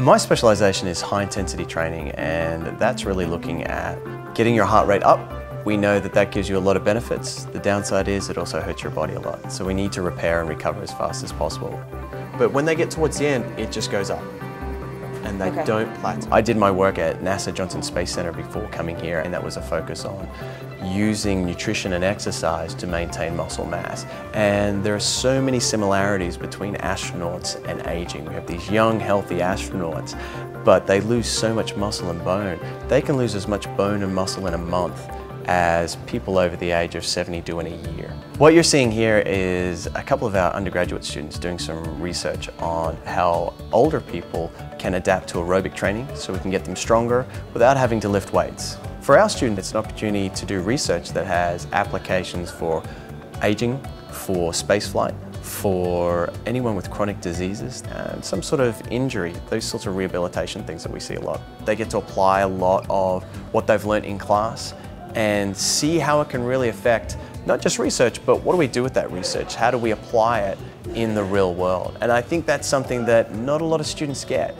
My specialisation is high intensity training and that's really looking at getting your heart rate up. We know that that gives you a lot of benefits. The downside is it also hurts your body a lot. So we need to repair and recover as fast as possible. But when they get towards the end, it just goes up and they Okay. don't plateau. I did my work at NASA Johnson Space Center before coming here and that was a focus on using nutrition and exercise to maintain muscle mass. And there are so many similarities between astronauts and aging. We have these young, healthy astronauts, but they lose so much muscle and bone. They can lose as much bone and muscle in a month as people over the age of 70 do in a year. What you're seeing here is a couple of our undergraduate students doing some research on how older people can adapt to aerobic training so we can get them stronger without having to lift weights. For our students, it's an opportunity to do research that has applications for aging, for spaceflight, for anyone with chronic diseases and some sort of injury, those sorts of rehabilitation things that we see a lot. They get to apply a lot of what they've learnt in class and see how it can really affect not just research, but what do we do with that research? How do we apply it in the real world? And I think that's something that not a lot of students get.